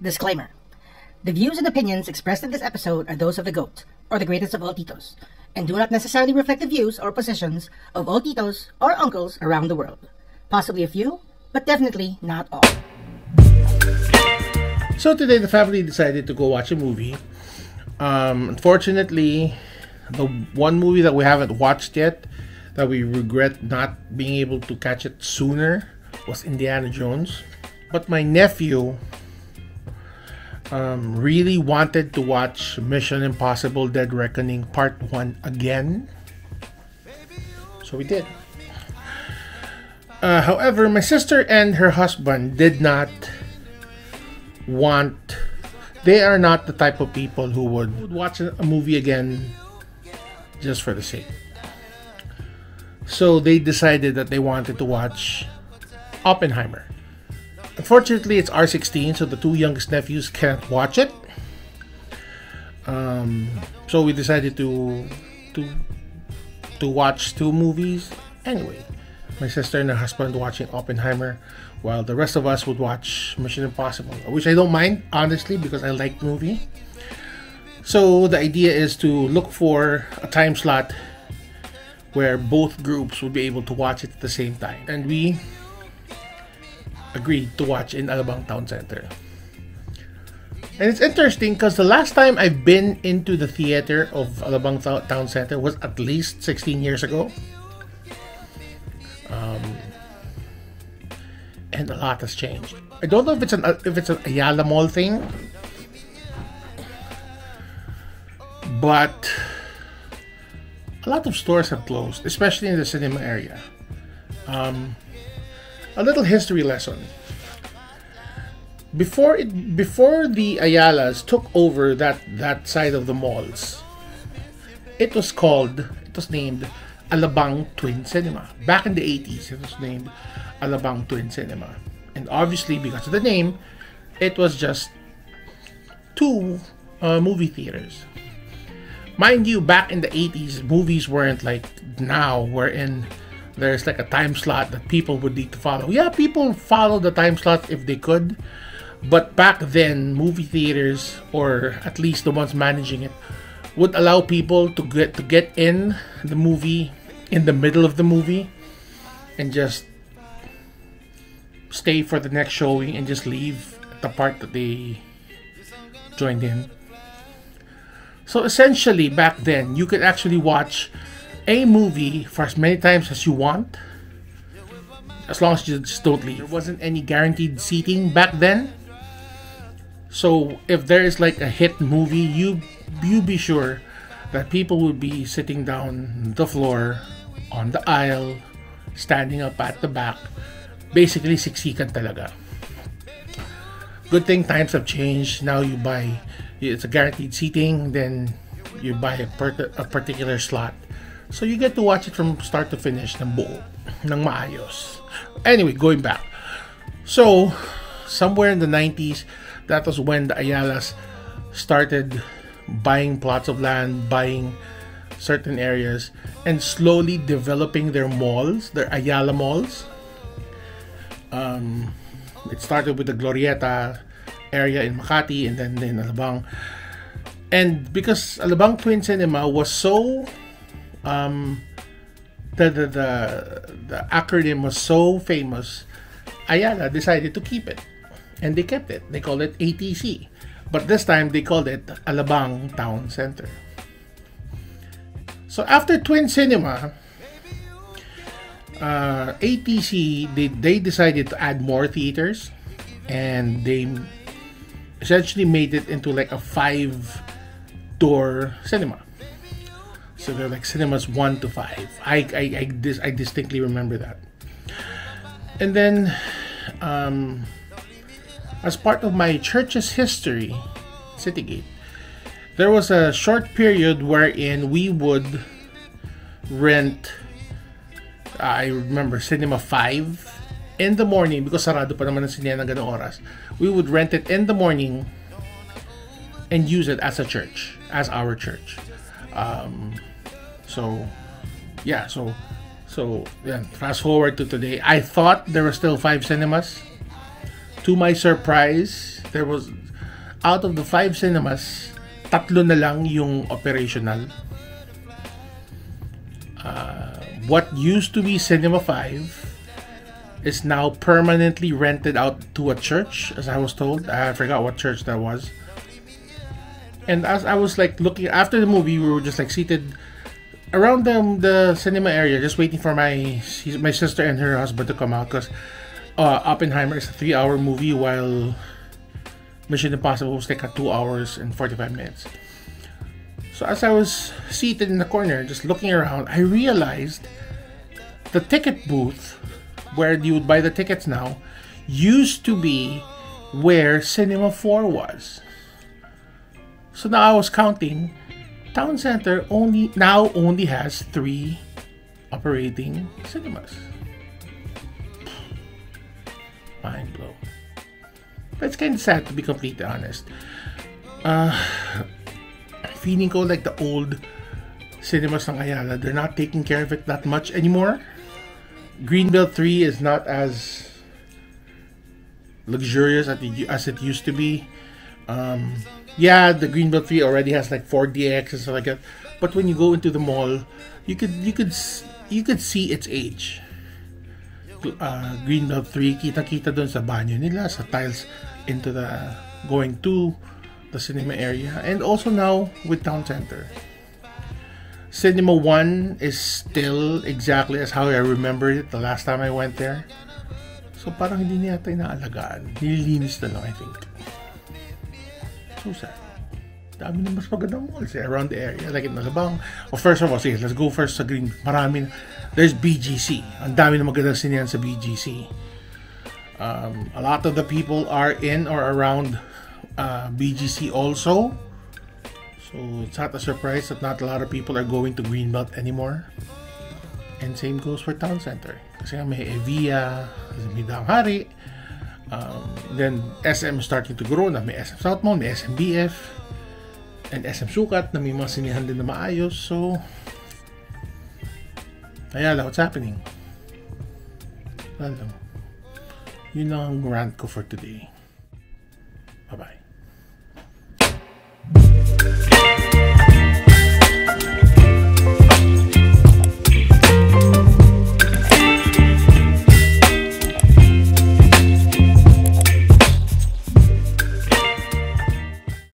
Disclaimer The views and opinions expressed in this episode are those of the GOAT, or the greatest of all Titos, and do not necessarily reflect the views or positions of all Titos or uncles around the world. Possibly a few, but definitely not all. So today the family decided to go watch a movie. Um, unfortunately, the one movie that we haven't watched yet, that we regret not being able to catch it sooner, was Indiana Jones. But my nephew um, really wanted to watch Mission Impossible Dead Reckoning Part 1 again. So we did. Uh, however, my sister and her husband did not want. They are not the type of people who would watch a movie again just for the sake. So they decided that they wanted to watch Oppenheimer. Unfortunately, it's R16, so the two youngest nephews can't watch it. Um, so we decided to to to watch two movies anyway. My sister and her husband watching Oppenheimer, while the rest of us would watch Mission Impossible, which I don't mind honestly because I like the movie. So the idea is to look for a time slot where both groups would be able to watch it at the same time, and we agreed to watch in Alabang Town Center. And it's interesting because the last time I've been into the theater of Alabang Town Center was at least 16 years ago. Um, and a lot has changed. I don't know if it's an if it's an Ayala Mall thing, but a lot of stores have closed, especially in the cinema area. Um, a little history lesson. Before it, before the Ayalas took over that that side of the malls, it was called, it was named Alabang Twin Cinema. Back in the 80s, it was named Alabang Twin Cinema. And obviously, because of the name, it was just two uh, movie theaters. Mind you, back in the 80s, movies weren't like now, wherein there's like a time slot that people would need to follow. Yeah, people follow the time slot if they could, but back then, movie theaters or at least the ones managing it would allow people to get to get in the movie in the middle of the movie and just stay for the next showing and just leave the part that they joined in. So essentially, back then, you could actually watch a movie for as many times as you want, as long as you just don't leave. There wasn't any guaranteed seating back then. So if there is like a hit movie, you you be sure that people would be sitting down the floor, on the aisle, standing up at the back, basically siksikan talaga. Good thing times have changed. Now you buy, it's a guaranteed seating, then you buy a, per- a particular slot. So you get to watch it from start to finish ng buo, ng maayos. Anyway, going back. So, somewhere in the 90s, that was when the Ayalas started buying plots of land, buying certain areas, and slowly developing their malls, their Ayala malls. Um, it started with the Glorieta area in Makati and then in Alabang. And because Alabang Twin Cinema was so um, the, the the the acronym was so famous, Ayala decided to keep it, and they kept it. They called it ATC, but this time they called it Alabang Town Center. So after Twin Cinema, uh, ATC they they decided to add more theaters, and they essentially made it into like a five door cinema. So they're like cinemas one to five. I I I, dis- I distinctly remember that. And then, um, as part of my church's history, Citygate, there was a short period wherein we would rent. I remember Cinema 5 in the morning because sarado pa naman ang sinema ng oras. We would rent it in the morning and use it as a church, as our church. Um, so, yeah, so, so, yeah, fast forward to today. I thought there were still five cinemas. To my surprise, there was out of the five cinemas, tatlo na lang yung operational. Uh, what used to be Cinema 5 is now permanently rented out to a church, as I was told. I forgot what church that was. And as I was like looking after the movie, we were just like seated around the, the cinema area, just waiting for my my sister and her husband to come out because uh, Oppenheimer is a three-hour movie, while Mission Impossible was like a two hours and forty-five minutes. So as I was seated in the corner, just looking around, I realized the ticket booth where you would buy the tickets now used to be where Cinema 4 was. So now I was counting. Town Center only now only has three operating cinemas. Mind blown. But it's kind of sad to be completely honest. Uh, feeling ko like the old cinemas ng Ayala, they're not taking care of it that much anymore. Greenbelt 3 is not as luxurious as it used to be. Um, yeah, the Greenbelt 3 already has like 4DX and stuff like that. But when you go into the mall, you could you could you could see its age. Uh, Greenbelt 3, kita-kita doon sa banyo nila, sa tiles into the going to the cinema area. And also now with town center. Cinema 1 is still exactly as how I remember it the last time I went there. So parang hindi niya ito inaalagaan. Nililinis na lang I think so sad dami na mas magandang malls eh, around the area. Like in Malabang well, first of all sige let's go first sa green. Marami there's BGC ang dami na magandang sinihan sa BGC um, a lot of the people are in or around uh, BGC also. So it's not a surprise that not a lot of people are going to Greenbelt anymore. And same goes for Town Center. Kasi nga may Evia, may Danghari, um, then SM starting to grow na may SM South Mall, may SMBF, and SM Sukat na may mga sinihan din na maayos. So, ayala, what's happening? Well, yun lang ang rant ko for today. Bye-bye.